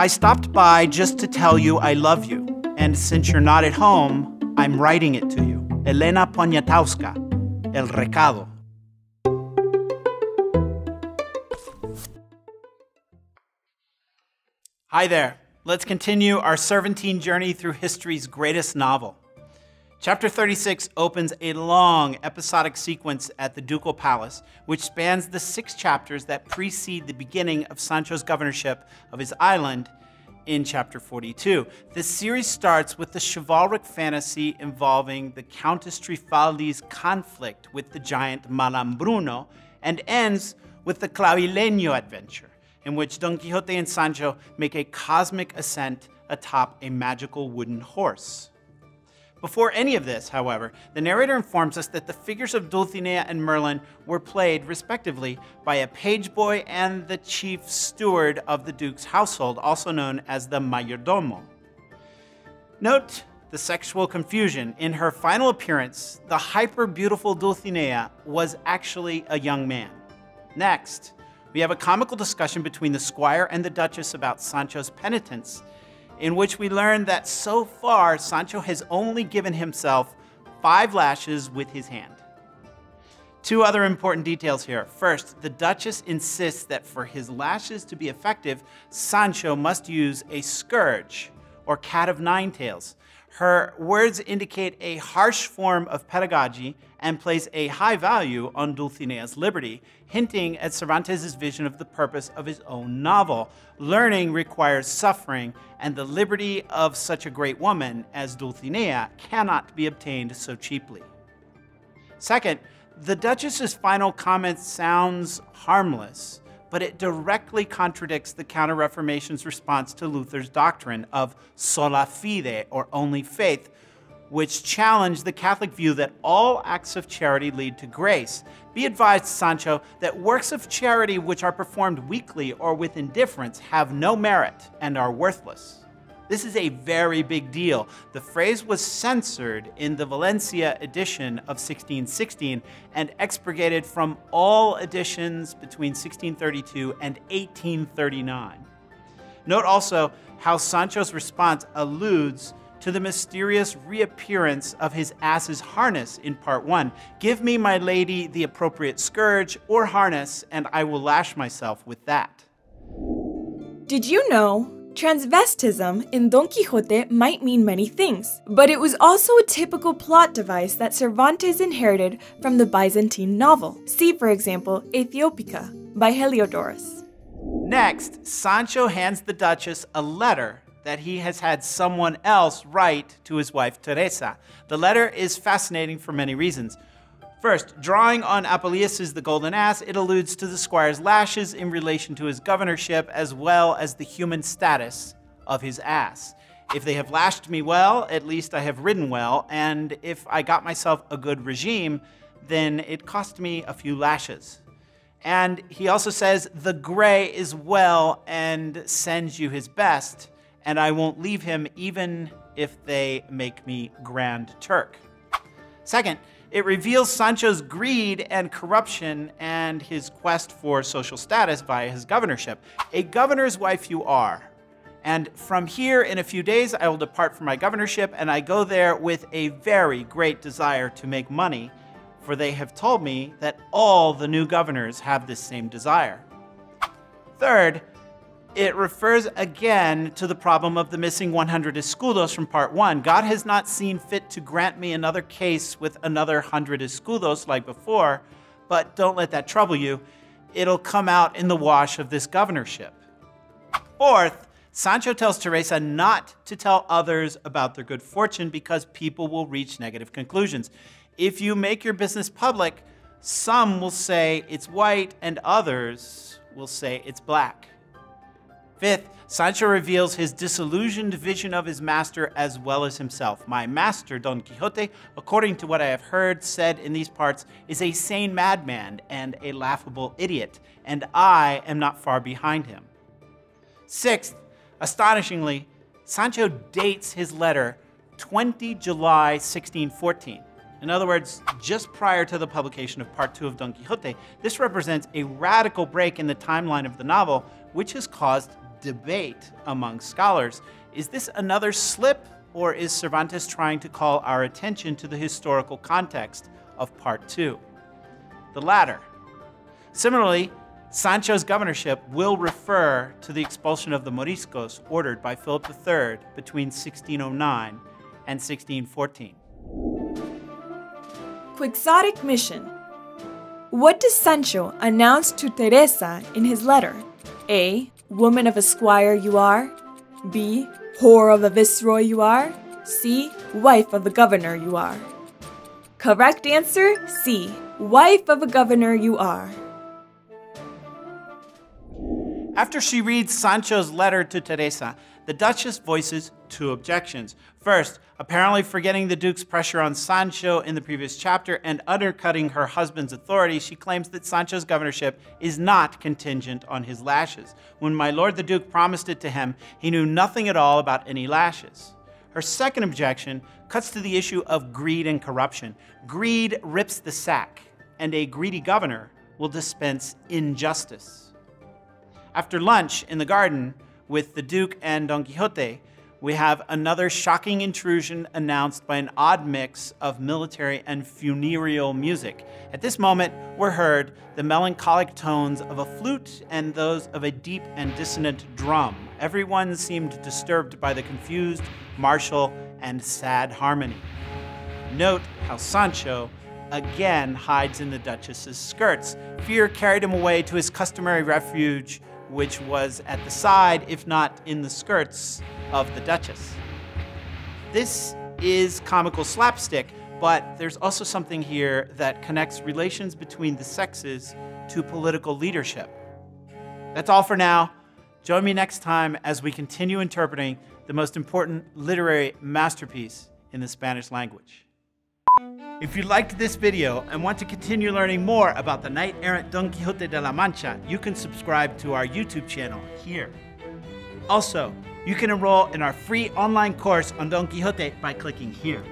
I stopped by just to tell you I love you. And since you're not at home, I'm writing it to you. Elena Poniatowska, El Recado. Hi there. Let's continue our Cervantine journey through history's greatest novel. Chapter 36 opens a long episodic sequence at the Ducal Palace, which spans the six chapters that precede the beginning of Sancho's governorship of his island in chapter 42. This series starts with the chivalric fantasy involving the Countess Trifaldi's conflict with the giant Malambruno and ends with the Clavileño adventure in which Don Quixote and Sancho make a cosmic ascent atop a magical wooden horse. Before any of this, however, the narrator informs us that the figures of Dulcinea and Merlin were played, respectively, by a page boy and the chief steward of the Duke's household, also known as the mayordomo. Note the sexual confusion. In her final appearance, the hyper beautiful Dulcinea was actually a young man. Next, we have a comical discussion between the squire and the duchess about Sancho's penitence, in which we learn that so far Sancho has only given himself five lashes with his hand. Two other important details here. First, the Duchess insists that for his lashes to be effective, Sancho must use a scourge, or cat of nine tails, her words indicate a harsh form of pedagogy and place a high value on Dulcinea's liberty, hinting at Cervantes' vision of the purpose of his own novel. Learning requires suffering, and the liberty of such a great woman as Dulcinea cannot be obtained so cheaply. Second, the Duchess's final comment sounds harmless, but it directly contradicts the Counter Reformation's response to Luther's doctrine of sola fide, or only faith, which challenged the Catholic view that all acts of charity lead to grace. Be advised, Sancho, that works of charity which are performed weakly or with indifference have no merit and are worthless. This is a very big deal. The phrase was censored in the Valencia edition of 1616 and expurgated from all editions between 1632 and 1839. Note also how Sancho's response alludes to the mysterious reappearance of his ass's harness in part one. Give me, my lady, the appropriate scourge or harness, and I will lash myself with that. Did you know Transvestism in Don Quixote might mean many things, but it was also a typical plot device that Cervantes inherited from the Byzantine novel. See, for example, Aethiopica by Heliodorus. Next, Sancho hands the Duchess a letter that he has had someone else write to his wife Teresa. The letter is fascinating for many reasons. First, drawing on Apuleius' The Golden Ass, it alludes to the squire's lashes in relation to his governorship as well as the human status of his ass. If they have lashed me well, at least I have ridden well, and if I got myself a good regime, then it cost me a few lashes. And he also says, The gray is well and sends you his best, and I won't leave him even if they make me Grand Turk. Second, it reveals Sancho's greed and corruption and his quest for social status via his governorship. A governor's wife you are. And from here, in a few days, I will depart from my governorship, and I go there with a very great desire to make money, for they have told me that all the new governors have this same desire. Third, it refers again to the problem of the missing 100 escudos from part one. God has not seen fit to grant me another case with another 100 escudos like before, but don't let that trouble you. It'll come out in the wash of this governorship. Fourth, Sancho tells Teresa not to tell others about their good fortune because people will reach negative conclusions. If you make your business public, some will say it's white and others will say it's black. Fifth, Sancho reveals his disillusioned vision of his master as well as himself. My master, Don Quixote, according to what I have heard said in these parts, is a sane madman and a laughable idiot, and I am not far behind him. Sixth, astonishingly, Sancho dates his letter 20 July 1614. In other words, just prior to the publication of Part 2 of Don Quixote, this represents a radical break in the timeline of the novel, which has caused debate among scholars. Is this another slip, or is Cervantes trying to call our attention to the historical context of Part 2? The latter. Similarly, Sancho's governorship will refer to the expulsion of the Moriscos ordered by Philip III between 1609 and 1614. Quixotic mission. What does Sancho announce to Teresa in his letter? A. Woman of a squire you are. B. Whore of a viceroy you are. C. Wife of a governor you are. Correct answer C. Wife of a governor you are. After she reads Sancho's letter to Teresa, the Duchess voices two objections. First, apparently forgetting the Duke's pressure on Sancho in the previous chapter and undercutting her husband's authority, she claims that Sancho's governorship is not contingent on his lashes. When my lord the Duke promised it to him, he knew nothing at all about any lashes. Her second objection cuts to the issue of greed and corruption. Greed rips the sack, and a greedy governor will dispense injustice. After lunch in the garden with the Duke and Don Quixote, we have another shocking intrusion announced by an odd mix of military and funereal music. At this moment were heard the melancholic tones of a flute and those of a deep and dissonant drum. Everyone seemed disturbed by the confused, martial, and sad harmony. Note how Sancho again hides in the Duchess's skirts. Fear carried him away to his customary refuge which was at the side, if not in the skirts, of the Duchess. This is comical slapstick, but there's also something here that connects relations between the sexes to political leadership. That's all for now. Join me next time as we continue interpreting the most important literary masterpiece in the Spanish language. If you liked this video and want to continue learning more about the knight-errant Don Quixote de la Mancha, you can subscribe to our YouTube channel here. Also, you can enroll in our free online course on Don Quixote by clicking here.